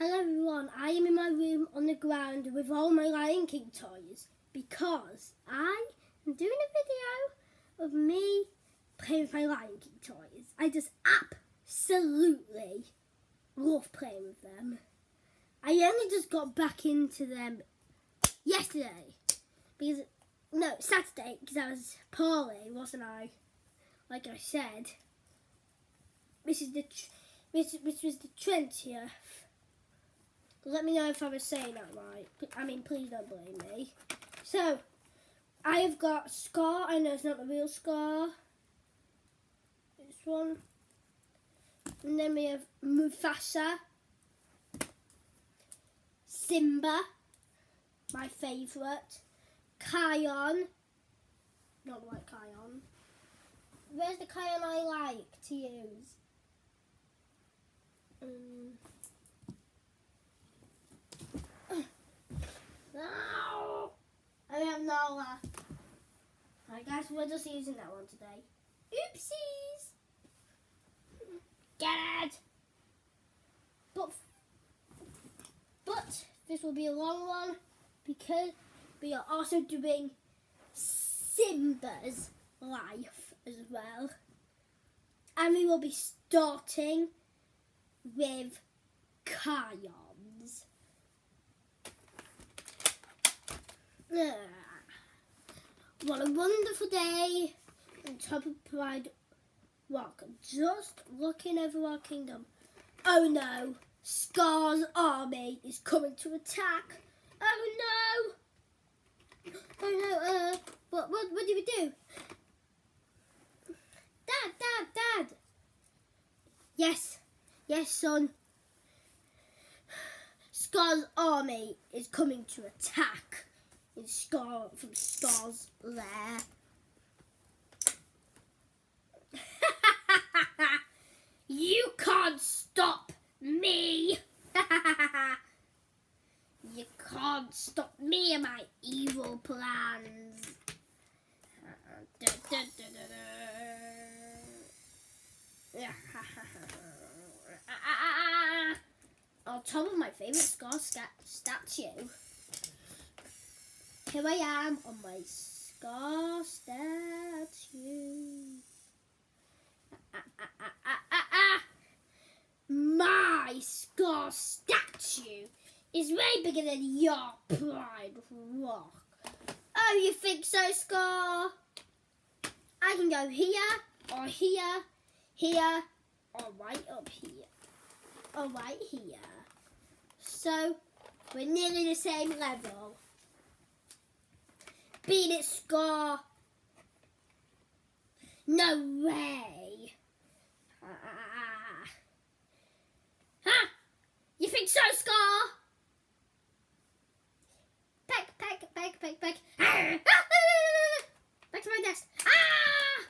Hello everyone, I am in my room on the ground with all my Lion King toys because I am doing a video of me playing with my Lion King toys. I just absolutely love playing with them. I only just got back into them yesterday because, no, Saturday because I was poorly, wasn't I? Like I said. This is the, this, this was the 20th let me know if I was saying that right. I mean, please don't blame me. So, I have got Scar. I know it's not the real Scar. This one. And then we have Mufasa. Simba. My favourite. Kion. Not like Kion. Where's the Kion I like to use? Um, No! I have Nala. I guess we're just using that one today. Oopsies! Get it! But, but this will be a long one because we are also doing Simba's life as well. And we will be starting with Kion. What a wonderful day on top of Pride Rock. Just looking over our kingdom. Oh no, Scar's army is coming to attack. Oh no! Oh no, uh, what, what, what do we do? Dad, Dad, Dad! Yes, yes, son. Scar's army is coming to attack in Scar from Scar's lair. you can't stop me! you can't stop me and my evil plans. On top of my favourite Scar statue. Here I am on my scar statue. Ah, ah, ah, my scar statue is way bigger than your pride rock. Oh, you think so, Scar? I can go here, or here, here, or right up here, or right here. So, we're nearly the same level. Beat it, Scar. No way. Ah. ah. You think so, Scar? Peck, peck, peck, peck, peck. Ah. Back to my desk. Ah!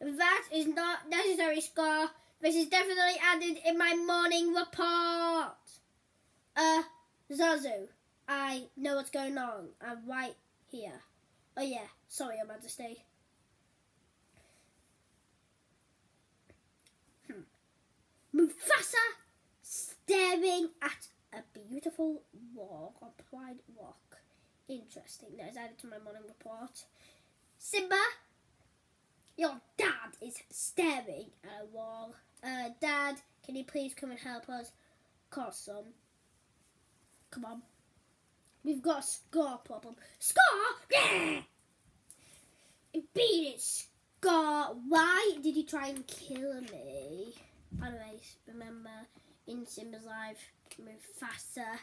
That is not necessary, Scar. This is definitely added in my morning report. Uh, Zazu. I know what's going on. I'm right here. Oh yeah, sorry, Your Majesty. Hmm. Mufasa staring at a beautiful wall on Pride Rock. Interesting. That is added to my morning report. Simba, your dad is staring at a wall. Uh, dad, can you please come and help us? Course, son. Come on. We've got a Scar problem. Scar? Yeah! Beat it, Scar. Why did you try and kill me? Way, remember, in Simba's life, Mufasa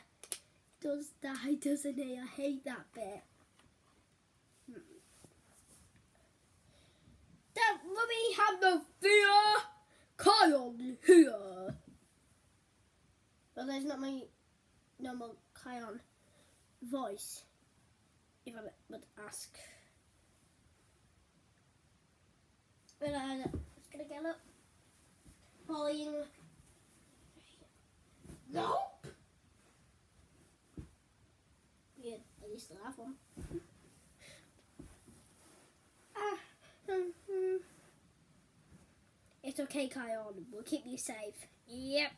does die, doesn't he? I hate that bit. Hmm. Don't worry, have no fear. Kion here. Well, there's not my normal Kion voice if I would ask. But I'm just gonna get up. Falling. Nope! Yeah, at least the last one. ah, hmm. It's okay, Kion. We'll keep you safe. Yep.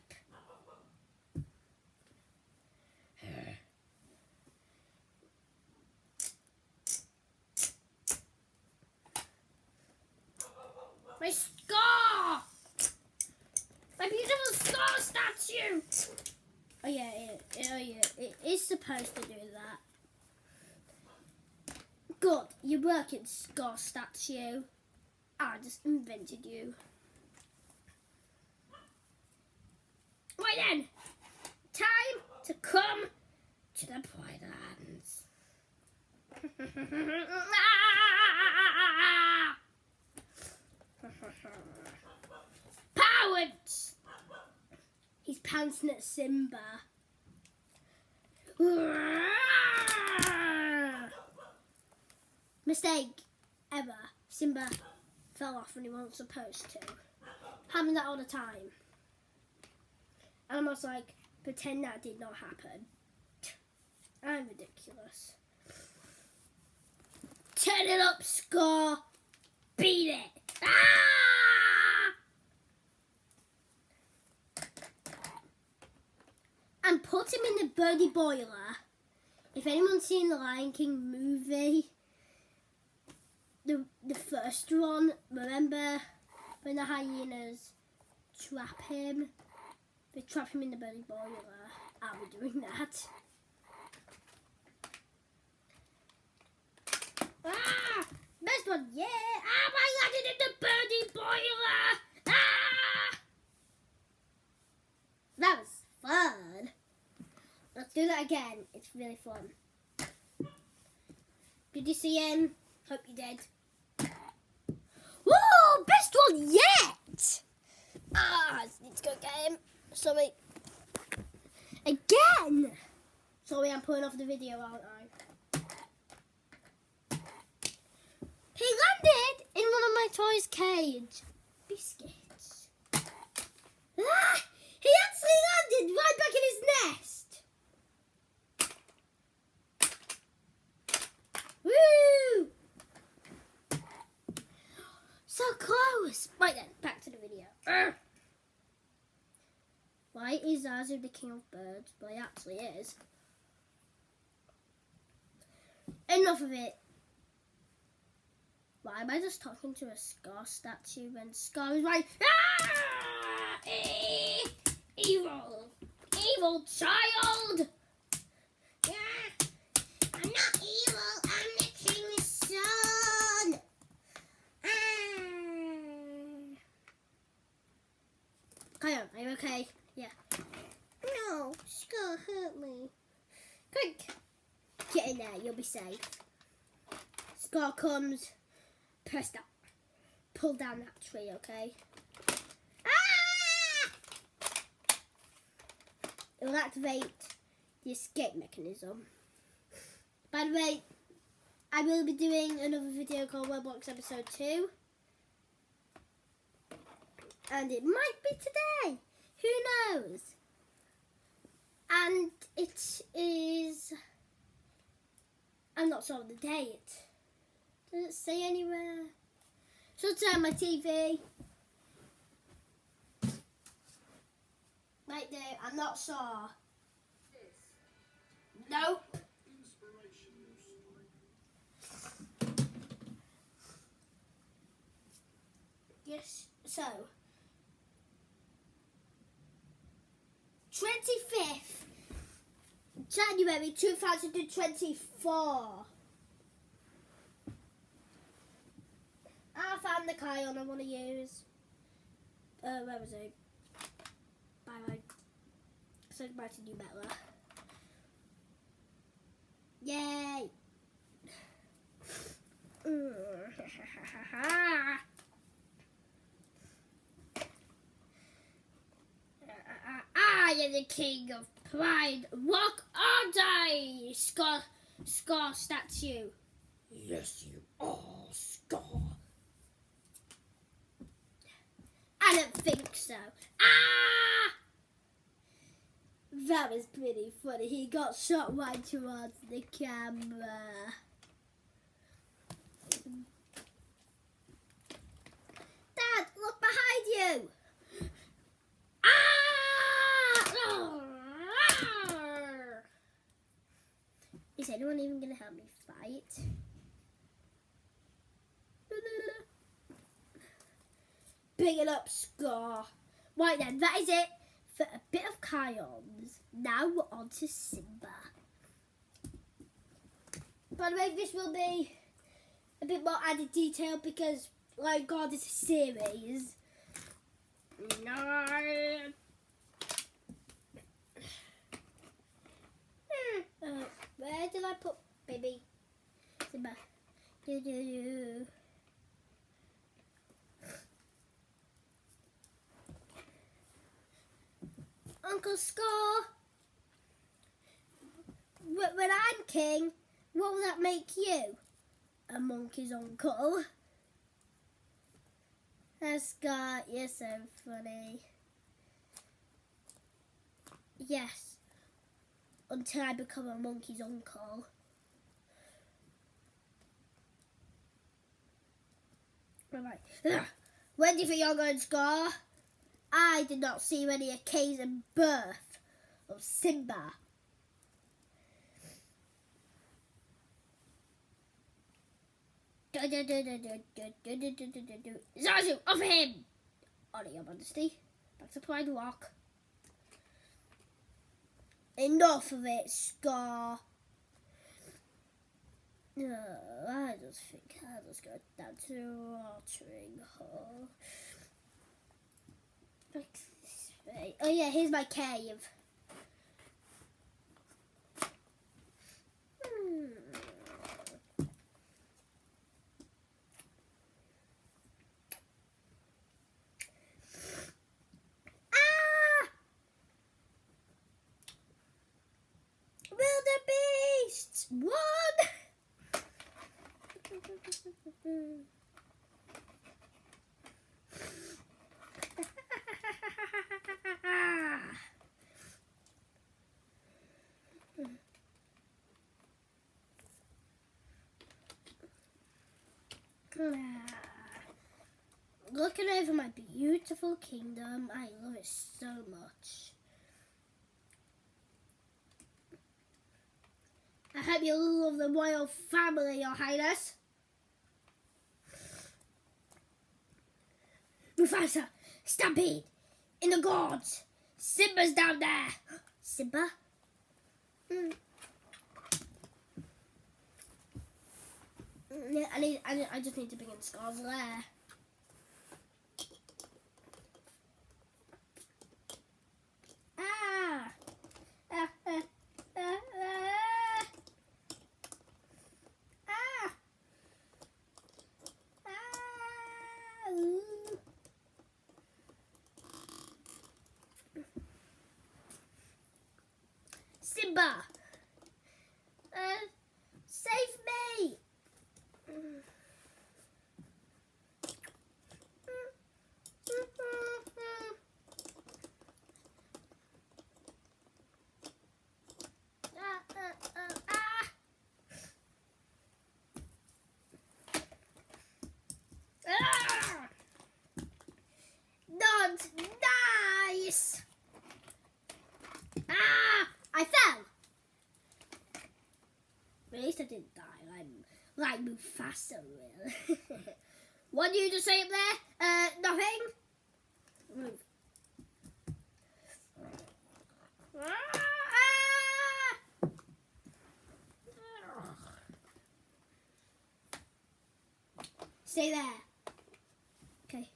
My scar! My beautiful scar statue! Oh yeah, it, oh yeah, it is supposed to do that. Good, you're working, scar statue. I just invented you. Right then, time to come to the Pride Lands. He's pouncing at Simba. Mistake ever. Simba fell off when he wasn't supposed to. Happens that all the time. And I was like, pretend that did not happen. I'm ridiculous. Turn it up, Scar. Beat it. Ah! And put him in the birdie boiler. If anyone's seen the Lion King movie, the the first one, remember when the hyenas trap him? They trap him in the birdie boiler. I'll be doing that. Ah! Best one, yeah! Ah, I landed in the birdie boiler! Ah! That was fun. Let's do that again. It's really fun. Did you see him? Hope you did. Whoa! Best one yet! Ah, to go get him. Sorry. Again! Sorry, I'm pulling off the video, aren't I? He landed in one of my toys' cage. Biscuits. Ah! He actually landed right back in his nest. Woo! So close. Right then, back to the video. Urgh. Why is the king of birds? but he actually is. Enough of it. Why am I just talking to a Scar statue when Scar is like, ah! Eh, evil, evil child. Yeah, I'm not evil. I'm the king's son. Ah. Kyle, are you okay? Yeah. No, Scar hurt me. Quick, get in there. You'll be safe. Scar comes press that, pull down that tree, okay? Ah! It will activate the escape mechanism. By the way, I will be doing another video called Roblox Episode 2. And it might be today. Who knows? And it is... I'm not sure of the date. Does it say anywhere? Say on my TV. Right there, I'm not sure. Nope. Yes, so. 25th January 2024. I found the Kion I want to use. Uh, where was it? Bye bye. Say goodbye to New Bella. Yay! Am the king of pride. Walk or die, Scar, Scar statue. Yes, you are, Scar. I don't think so. Ah! That was pretty funny. He got shot right towards the camera. Dad, look behind you! Is anyone even going to help me fight? picking up Scar. Right then, that is it for a bit of Kions. Now we're on to Simba. By the way, this will be a bit more added detail because, like God, it's a series. No. Uh, where did I put baby? Simba. Do, do, do. Uncle Scar. Wh- When I'm king, what will that make you? A monkey's uncle. Uh, Scar, you're so funny. Yes. Until I become a monkey's uncle. Right. Ugh. When do you think you're going, Scar? I did not see any occasion birth of Simba. Zazu, of him! Honor your majesty. Back to Pride Rock. Enough of it, Scar. No, I just think I'll just go down to the watering hole. Oh yeah, here's my cave. Hmm. Ah! Wildebeests! One! Looking over my beautiful kingdom, I love it so much. I hope you love the royal family, Your Highness. Mufasa, Stampede, in the gourds. Simba's down there. Simba? Mm. Mm, Yeah, I need. I, I just need to bring in Scar's lair. Ah! Ah! Ah! Ah! Ah! Ah! Ah! Ooh. Simba! Uh, save me! Ah, ah, ah, ah. Ah! Not nice! Ah! I fell! At least I didn't die. I'm will. what do you just say up there? Uh, nothing? Move. Ah! Stay there. Okay.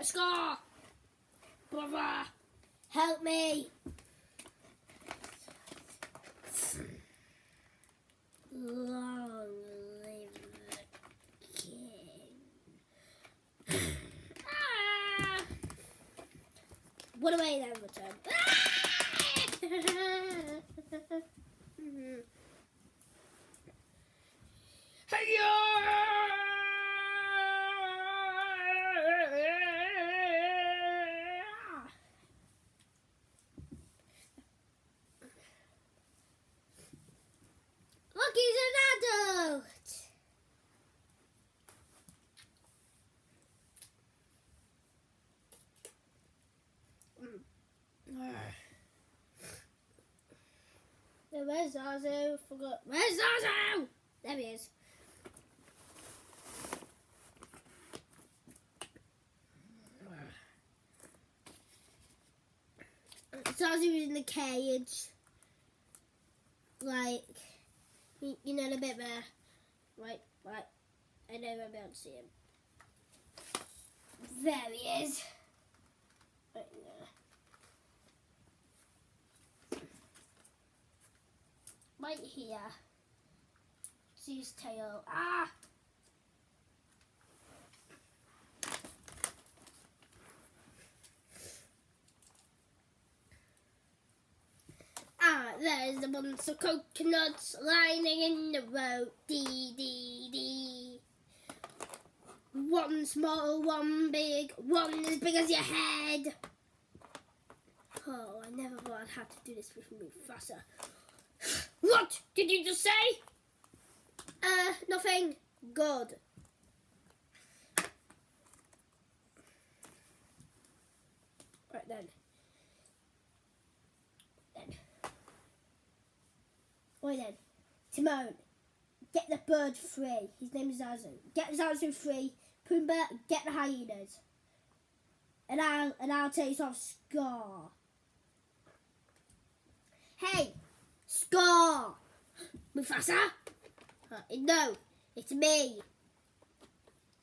Scar! Brother! Help me! Long live the king. ah! What away then, return. Hey-ya! Look, he's an adult. Mm. Where's Zazu? Forgot. Where's Zazu? There he is. Zazu in the cage. Like, you, know, a bit there. Right, right. I know I'm able to see him. There he is. Right there. Right here. See his tail. Ah! Ah, there's a bunch of coconuts lining in the road. Dee, dee, dee. One small, one big, one as big as your head. Oh, I never thought I'd have to do this with me Mufasa. What did you just say? Uh, nothing. Good. Right then. Then. Right then. Timon, get the bird free. His name is Zazu. Get Zazu free. Pumbaa, get the hyenas. And I'll and I'll take off Scar. Hey, Scar! Mufasa? Uh, no, it's me.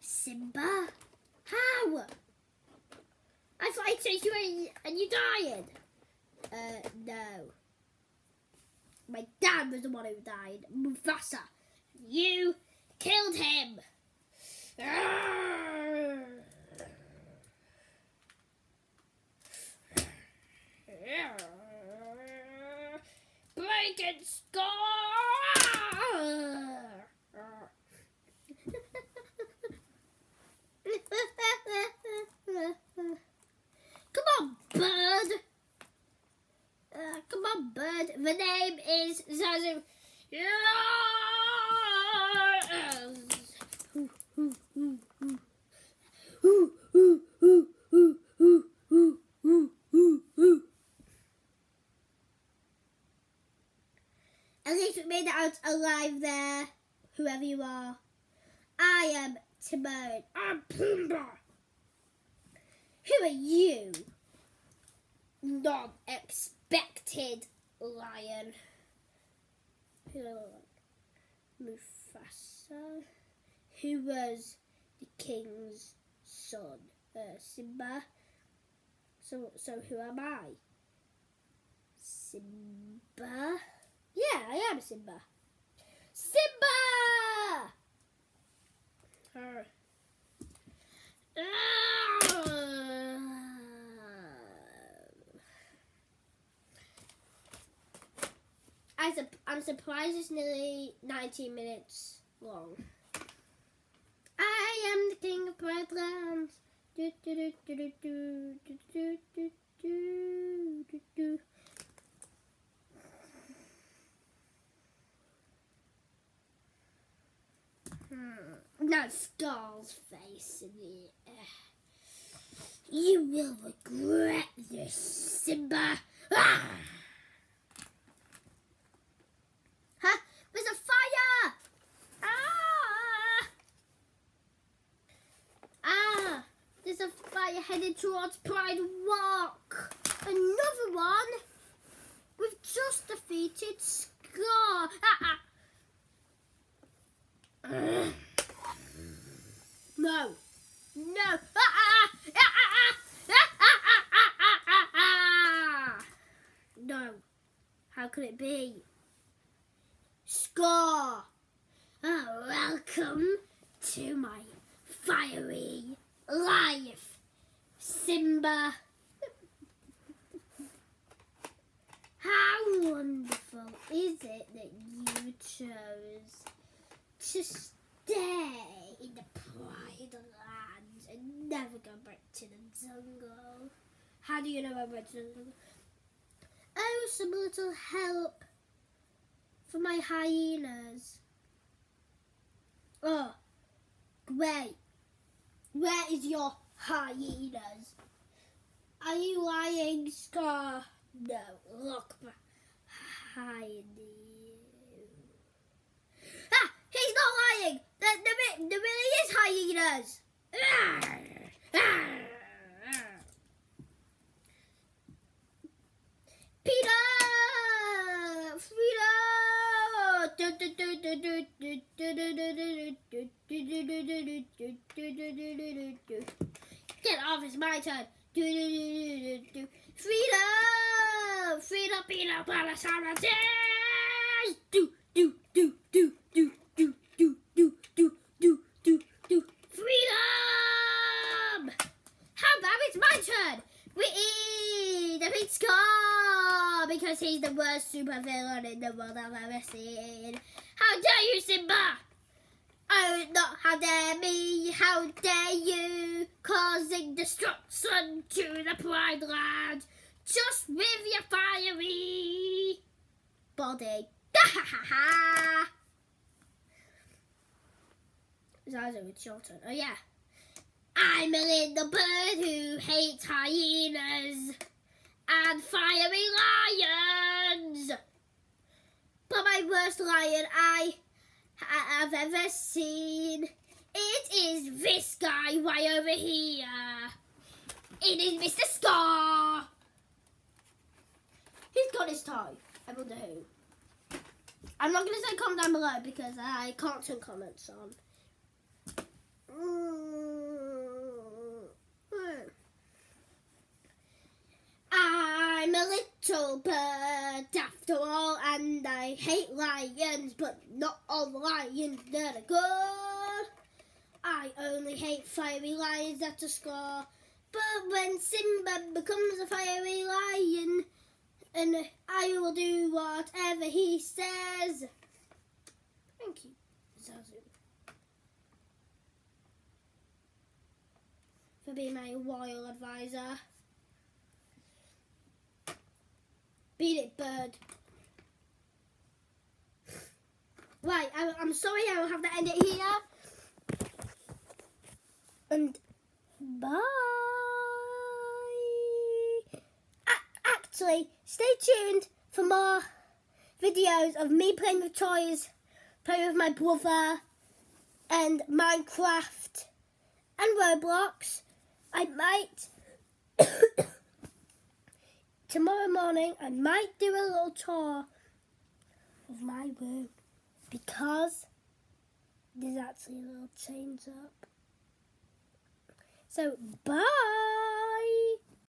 Simba? How? I thought I chased you and, and you died. Uh, no. My dad was the one who died. Mufasa. You killed him. Break it, score! Come on, bird. Uh, come on, bird. The name is Zazu. Yes. Who was the king's son? Uh, Simba. So, so who am I? Simba. Yeah, I am Simba. Simba! Her. I I'm surprised it's nearly 19 minutes long. Am the king of bright lands. Do, do, do, do, do, do, do, do, do, do, do. Hmm. Now Scar's face in the air. You will regret this, Simba. Ah! headed towards Pride Rock. Another one. We've just defeated Scar. Ah, ah. no. No. Ah, no. How could it be? Score! Oh, ah, welcome to my fiery life. Simba. How wonderful is it that you chose to stay in the Pride Lands and never go back to the jungle? How do you know I went to the jungle? Oh, some little help for my hyenas. Oh, great. Where is your hyenas? Are you lying, Scar? No, look. tiny. Ah, he's not lying. There, there, re- there really is hyenas. Peter! Frida! Get off, it's my turn. Frida! Frida peanut butter sandwiches! Do, do, do, do, do, do, do, do, do, do, do, do. Freedom! How about it's my turn? We eat the Pete Scar because he's the worst supervillain in the world I've ever seen. How dare you, Simba? Oh, not how dare me, how dare you, causing destruction to the Pride Land, just with your fiery body. Zazu, it's your turn. Oh, yeah. I'm a little bird who hates hyenas and fiery lions. But my worst lion I have ever seen, it is this guy right over here. It is Mr. Scar. He's got his tie? I wonder who. I'm not going to say comment down below because I can't turn comments on. Mm. I'm a little bird after all, and I hate lions, but not all lions that are good. I only hate fiery lions that are score. But when Simba becomes a fiery lion, and I will do whatever he says. Thank you, Zazu. for being my royal advisor. Beat it, bird. Right, I, I'm sorry I will have to end it here. And bye. Actually, stay tuned for more videos of me playing with toys, playing with my brother, and Minecraft and Roblox. I might tomorrow morning I might do a little tour of my room because there's actually a little change up. So, bye!